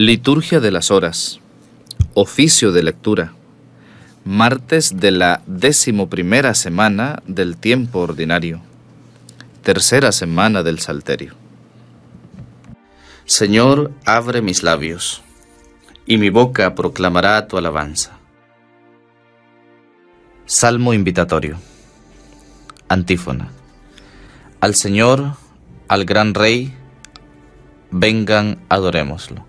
Liturgia de las Horas. Oficio de lectura. Martes de la decimoprimera semana del tiempo ordinario. Tercera semana del Salterio. Señor, abre mis labios, y mi boca proclamará tu alabanza. Salmo invitatorio. Antífona. Al Señor, al gran Rey, vengan, adorémoslo.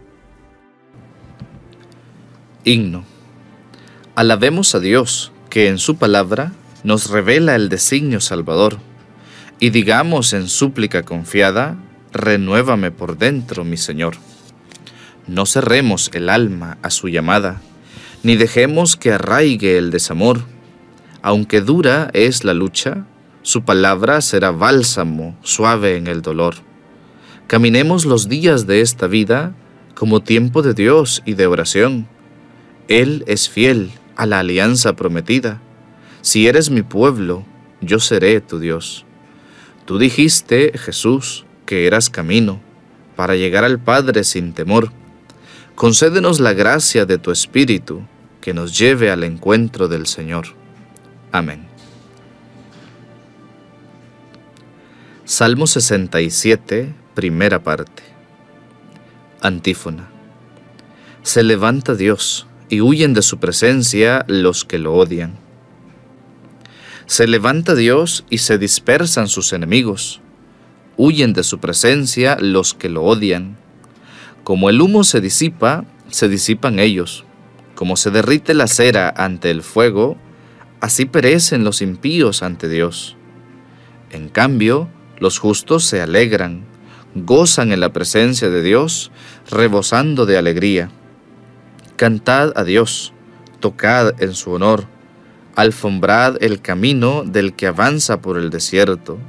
Himno. Alabemos a Dios, que en su palabra nos revela el designio salvador, y digamos en súplica confiada, renuévame por dentro, mi Señor. No cerremos el alma a su llamada, ni dejemos que arraigue el desamor. Aunque dura es la lucha, su palabra será bálsamo suave en el dolor. Caminemos los días de esta vida como tiempo de Dios y de oración él es fiel a la alianza prometida. Si eres mi pueblo, yo seré tu Dios. Tú dijiste, Jesús, que eras camino para llegar al Padre sin temor. Concédenos la gracia de tu Espíritu que nos lleve al encuentro del Señor. Amén. Salmo 67, primera parte. Antífona. Se levanta Dios y huyen de su presencia los que lo odian. Se levanta Dios y se dispersan sus enemigos. Huyen de su presencia los que lo odian. Como el humo se disipa, se disipan ellos. Como se derrite la cera ante el fuego, así perecen los impíos ante Dios. En cambio, los justos se alegran, gozan en la presencia de Dios, rebosando de alegría. Cantad a Dios, tocad en su honor, alfombrad el camino del que avanza por el desierto.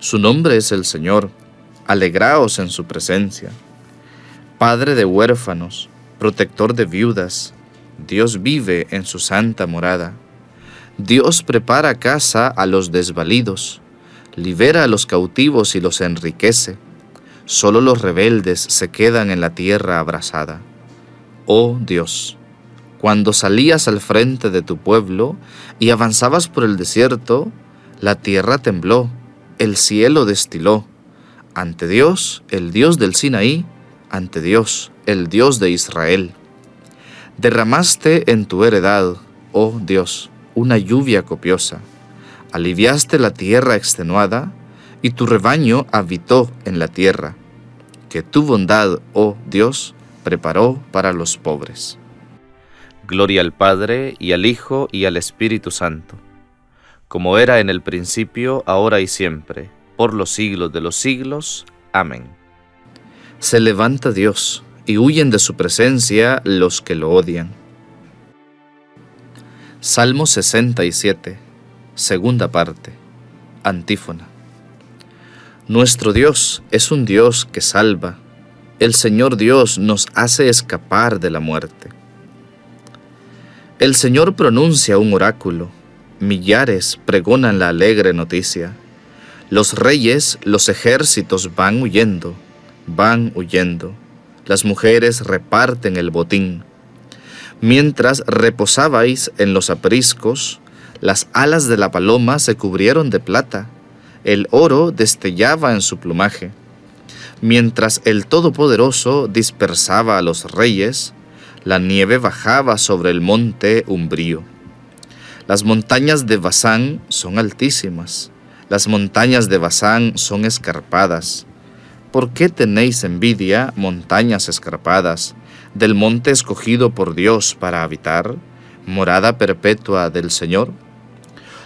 Su nombre es el Señor, alegraos en su presencia. Padre de huérfanos, protector de viudas, Dios vive en su santa morada. Dios prepara casa a los desvalidos, libera a los cautivos y los enriquece. Solo los rebeldes se quedan en la tierra abrasada. Oh Dios, cuando salías al frente de tu pueblo y avanzabas por el desierto, la tierra tembló, el cielo destiló. Ante Dios, el Dios del Sinaí, ante Dios, el Dios de Israel. Derramaste en tu heredad, oh Dios, una lluvia copiosa. Aliviaste la tierra extenuada, y tu rebaño habitó en la tierra. Que tu bondad, oh Dios, preparó para los pobres. Gloria al Padre, y al Hijo, y al Espíritu Santo, como era en el principio, ahora y siempre, por los siglos de los siglos. Amén. Se levanta Dios, y huyen de su presencia los que lo odian. Salmo 67, segunda parte, antífona. Nuestro Dios es un Dios que salva el Señor Dios nos hace escapar de la muerte. El Señor pronuncia un oráculo, millares pregonan la alegre noticia. Los reyes, los ejércitos van huyendo, van huyendo. Las mujeres reparten el botín. Mientras reposabais en los apriscos, las alas de la paloma se cubrieron de plata, el oro destellaba en su plumaje. Mientras el Todopoderoso dispersaba a los reyes, la nieve bajaba sobre el monte umbrío. Las montañas de Basán son altísimas, las montañas de Basán son escarpadas. ¿Por qué tenéis envidia, montañas escarpadas, del monte escogido por Dios para habitar, morada perpetua del Señor?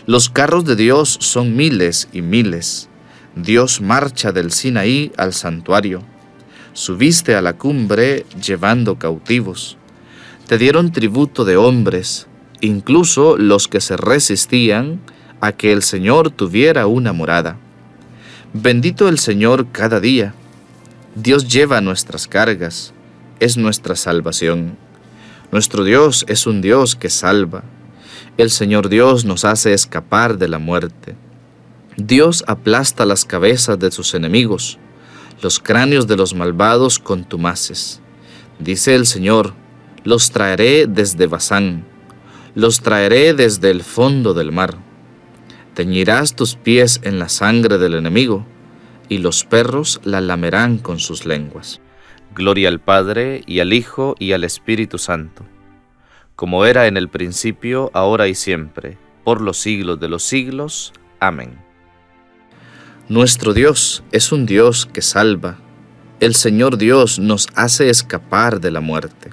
Los carros de Dios son miles y miles. Dios marcha del Sinaí al santuario. Subiste a la cumbre llevando cautivos. Te dieron tributo de hombres, incluso los que se resistían a que el Señor tuviera una morada. Bendito el Señor cada día. Dios lleva nuestras cargas, es nuestra salvación. Nuestro Dios es un Dios que salva. El Señor Dios nos hace escapar de la muerte. Dios aplasta las cabezas de sus enemigos, los cráneos de los malvados contumaces. Dice el Señor, los traeré desde Basán, los traeré desde el fondo del mar. Teñirás tus pies en la sangre del enemigo, y los perros la lamerán con sus lenguas. Gloria al Padre, y al Hijo, y al Espíritu Santo, como era en el principio, ahora y siempre, por los siglos de los siglos. Amén. Nuestro Dios es un Dios que salva. El Señor Dios nos hace escapar de la muerte.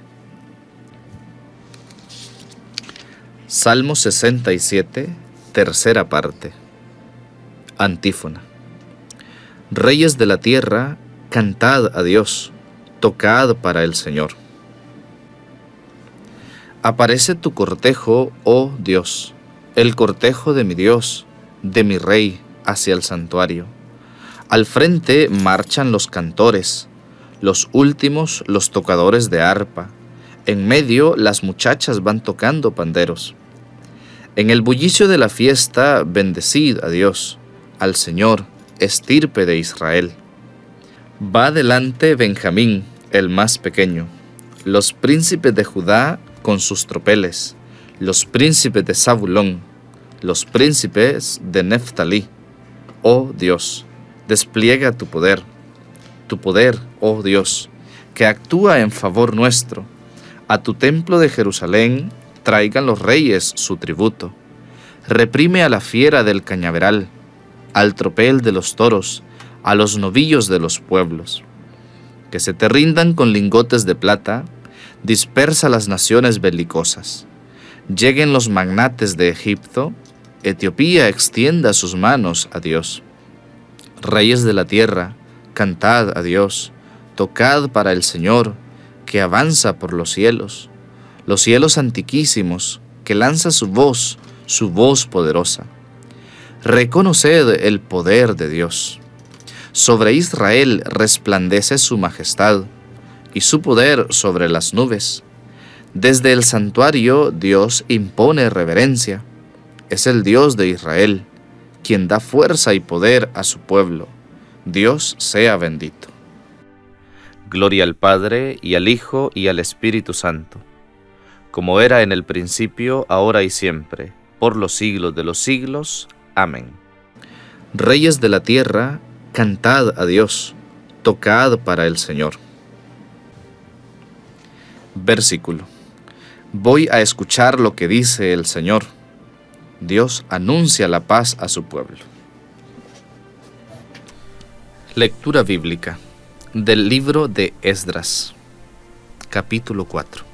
Salmo 67, tercera parte. Antífona. Reyes de la tierra, cantad a Dios, tocad para el Señor. Aparece tu cortejo, oh Dios, el cortejo de mi Dios, de mi Rey, hacia el santuario. Al frente marchan los cantores, los últimos los tocadores de arpa, en medio las muchachas van tocando panderos. En el bullicio de la fiesta, bendecid a Dios, al Señor, estirpe de Israel. Va delante Benjamín, el más pequeño, los príncipes de Judá con sus tropeles, los príncipes de Zabulón, los príncipes de Neftalí. Oh Dios, despliega tu poder, tu poder, oh Dios, que actúa en favor nuestro. A tu templo de Jerusalén traigan los reyes su tributo. Reprime a la fiera del cañaveral, al tropel de los toros, a los novillos de los pueblos. Que se te rindan con lingotes de plata, dispersa las naciones belicosas. Lleguen los magnates de Egipto, Etiopía extienda sus manos a Dios. Reyes de la tierra, cantad a Dios, tocad para el Señor, que avanza por los cielos los cielos antiquísimos, que lanza su voz, su voz poderosa. Reconoced el poder de Dios. Sobre Israel resplandece su majestad y su poder sobre las nubes. Desde el santuario Dios impone reverencia. Es el Dios de Israel, quien da fuerza y poder a su pueblo. Dios sea bendito. Gloria al Padre, y al Hijo, y al Espíritu Santo como era en el principio, ahora y siempre, por los siglos de los siglos. Amén. Reyes de la tierra, cantad a Dios, tocad para el Señor. Versículo. Voy a escuchar lo que dice el Señor. Dios anuncia la paz a su pueblo. Lectura bíblica del libro de Esdras, capítulo 4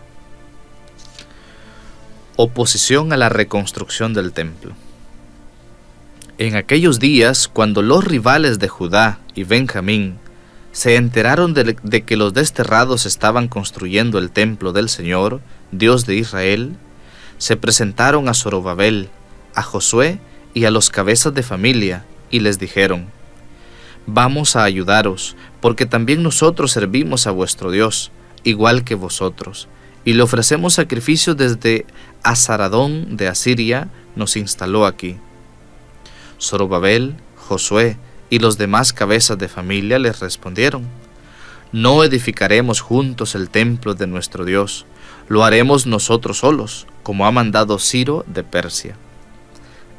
oposición a la reconstrucción del templo. En aquellos días, cuando los rivales de Judá y Benjamín se enteraron de, que los desterrados estaban construyendo el templo del Señor, Dios de Israel, se presentaron a Zorobabel, a Josué y a los cabezas de familia, y les dijeron, Vamos a ayudaros, porque también nosotros servimos a vuestro Dios, igual que vosotros, y le ofrecemos sacrificios desde Azaradón de Asiria nos instaló aquí. Zorobabel, Josué y los demás cabezas de familia les respondieron, No edificaremos juntos el templo de nuestro Dios, lo haremos nosotros solos, como ha mandado Ciro de Persia.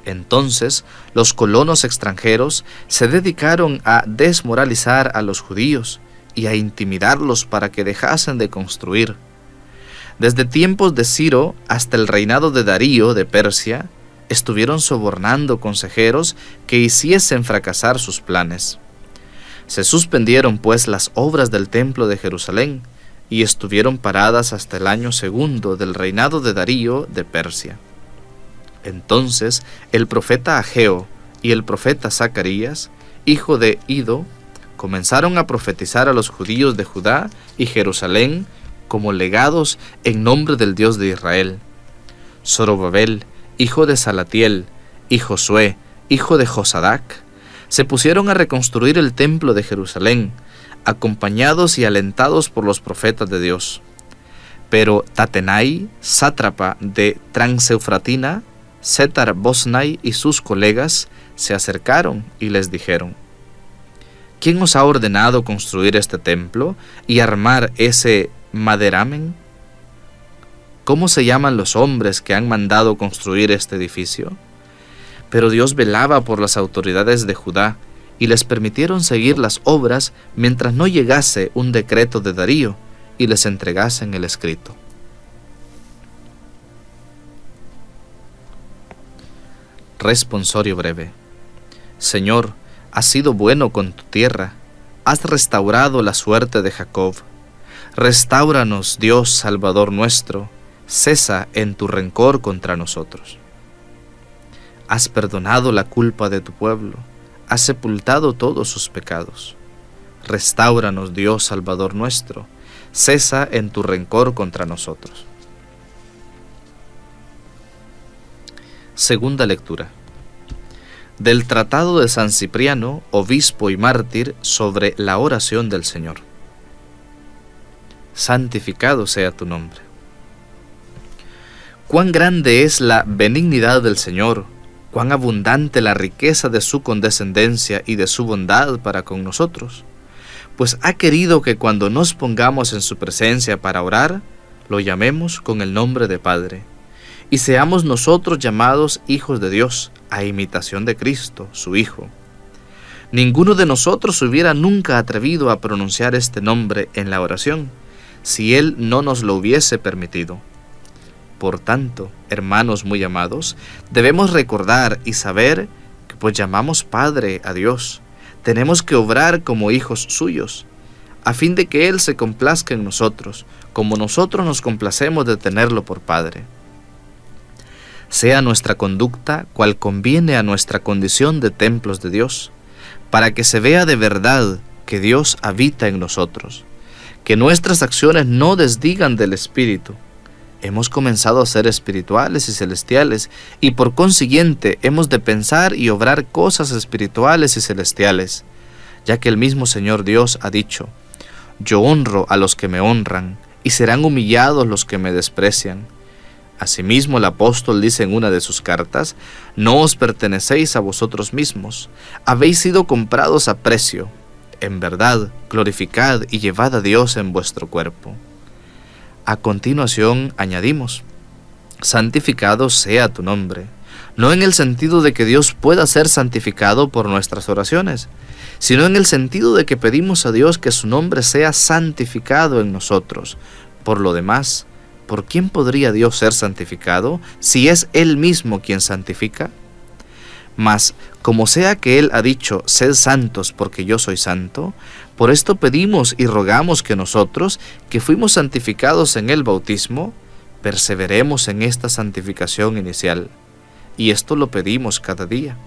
Entonces los colonos extranjeros se dedicaron a desmoralizar a los judíos y a intimidarlos para que dejasen de construir. Desde tiempos de Ciro hasta el reinado de Darío de Persia, estuvieron sobornando consejeros que hiciesen fracasar sus planes. Se suspendieron pues las obras del templo de Jerusalén y estuvieron paradas hasta el año segundo del reinado de Darío de Persia. Entonces el profeta Ageo y el profeta Zacarías, hijo de Ido, comenzaron a profetizar a los judíos de Judá y Jerusalén como legados en nombre del Dios de Israel. Zorobabel, hijo de Salatiel, y Josué, hijo de Josadac, se pusieron a reconstruir el templo de Jerusalén, acompañados y alentados por los profetas de Dios. Pero Tatenai, sátrapa de Transeufratina, Setar Bosnai y sus colegas se acercaron y les dijeron, ¿Quién os ha ordenado construir este templo y armar ese maderamen? ¿Cómo se llaman los hombres que han mandado construir este edificio? Pero Dios velaba por las autoridades de Judá y les permitieron seguir las obras mientras no llegase un decreto de Darío y les entregasen el escrito. Responsorio breve. Señor, has sido bueno con tu tierra, has restaurado la suerte de Jacob. Restauranos, Dios Salvador nuestro, cesa en tu rencor contra nosotros. Has perdonado la culpa de tu pueblo, has sepultado todos sus pecados. Restauranos, Dios Salvador nuestro, cesa en tu rencor contra nosotros. Segunda lectura. Del Tratado de San Cipriano, obispo y mártir, sobre la oración del Señor. Santificado sea tu nombre. Cuán grande es la benignidad del Señor, cuán abundante la riqueza de su condescendencia y de su bondad para con nosotros, pues ha querido que cuando nos pongamos en su presencia para orar, lo llamemos con el nombre de Padre y seamos nosotros llamados hijos de Dios, a imitación de Cristo, su Hijo. Ninguno de nosotros hubiera nunca atrevido a pronunciar este nombre en la oración, si Él no nos lo hubiese permitido. Por tanto, hermanos muy amados, debemos recordar y saber que pues llamamos Padre a Dios, tenemos que obrar como hijos suyos, a fin de que Él se complazca en nosotros, como nosotros nos complacemos de tenerlo por Padre sea nuestra conducta cual conviene a nuestra condición de templos de Dios, para que se vea de verdad que Dios habita en nosotros, que nuestras acciones no desdigan del Espíritu. Hemos comenzado a ser espirituales y celestiales y por consiguiente hemos de pensar y obrar cosas espirituales y celestiales, ya que el mismo Señor Dios ha dicho, yo honro a los que me honran y serán humillados los que me desprecian. Asimismo el apóstol dice en una de sus cartas, no os pertenecéis a vosotros mismos, habéis sido comprados a precio. En verdad, glorificad y llevad a Dios en vuestro cuerpo. A continuación añadimos, santificado sea tu nombre, no en el sentido de que Dios pueda ser santificado por nuestras oraciones, sino en el sentido de que pedimos a Dios que su nombre sea santificado en nosotros. Por lo demás, ¿por quién podría Dios ser santificado si es Él mismo quien santifica? Mas, como sea que Él ha dicho, sed santos porque yo soy santo, por esto pedimos y rogamos que nosotros, que fuimos santificados en el bautismo, perseveremos en esta santificación inicial. Y esto lo pedimos cada día.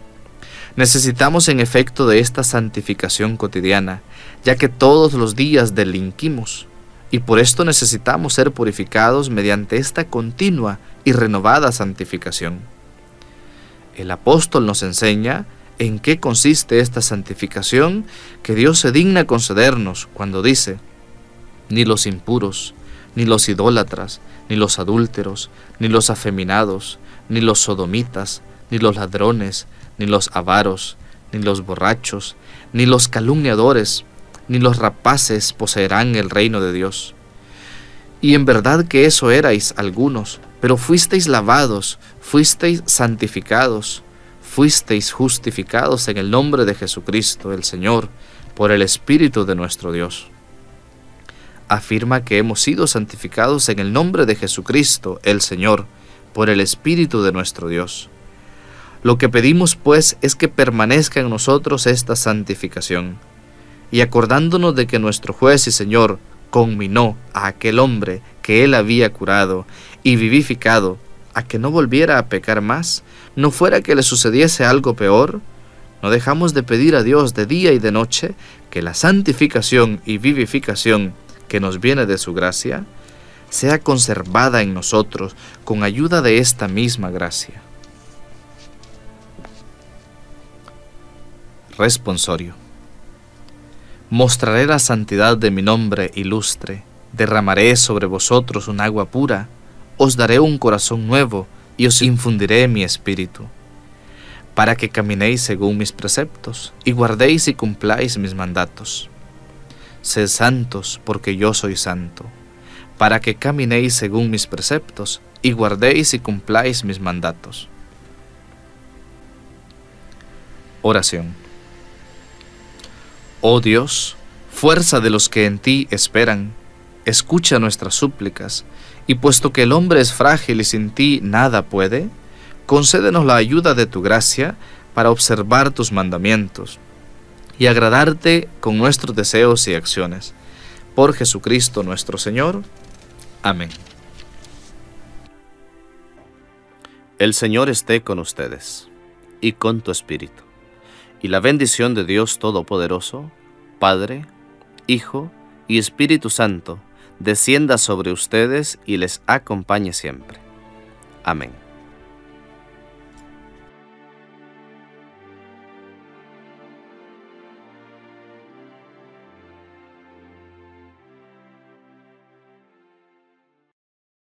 Necesitamos en efecto de esta santificación cotidiana, ya que todos los días delinquimos y por esto necesitamos ser purificados mediante esta continua y renovada santificación. El apóstol nos enseña en qué consiste esta santificación que Dios se digna concedernos cuando dice, ni los impuros, ni los idólatras, ni los adúlteros, ni los afeminados, ni los sodomitas, ni los ladrones, ni los avaros, ni los borrachos, ni los calumniadores, ni los rapaces poseerán el reino de Dios. Y en verdad que eso erais algunos, pero fuisteis lavados, fuisteis santificados, fuisteis justificados en el nombre de Jesucristo el Señor, por el Espíritu de nuestro Dios. Afirma que hemos sido santificados en el nombre de Jesucristo el Señor, por el Espíritu de nuestro Dios. Lo que pedimos pues es que permanezca en nosotros esta santificación, y acordándonos de que nuestro juez y Señor conminó a aquel hombre que él había curado y vivificado, a que no volviera a pecar más, no fuera que le sucediese algo peor, no dejamos de pedir a Dios de día y de noche que la santificación y vivificación que nos viene de su gracia sea conservada en nosotros con ayuda de esta misma gracia. Responsorio. Mostraré la santidad de mi nombre ilustre, derramaré sobre vosotros un agua pura, os daré un corazón nuevo y os infundiré mi espíritu, para que caminéis según mis preceptos y guardéis y cumpláis mis mandatos. Sed santos porque yo soy santo, para que caminéis según mis preceptos y guardéis y cumpláis mis mandatos. Oración. Oh Dios, fuerza de los que en ti esperan, escucha nuestras súplicas, y puesto que el hombre es frágil y sin ti nada puede, concédenos la ayuda de tu gracia para observar tus mandamientos y agradarte con nuestros deseos y acciones. Por Jesucristo nuestro Señor. Amén. El Señor esté con ustedes y con tu espíritu y la bendición de Dios Todopoderoso, Padre, Hijo y Espíritu Santo, descienda sobre ustedes y les acompañe siempre. Amén.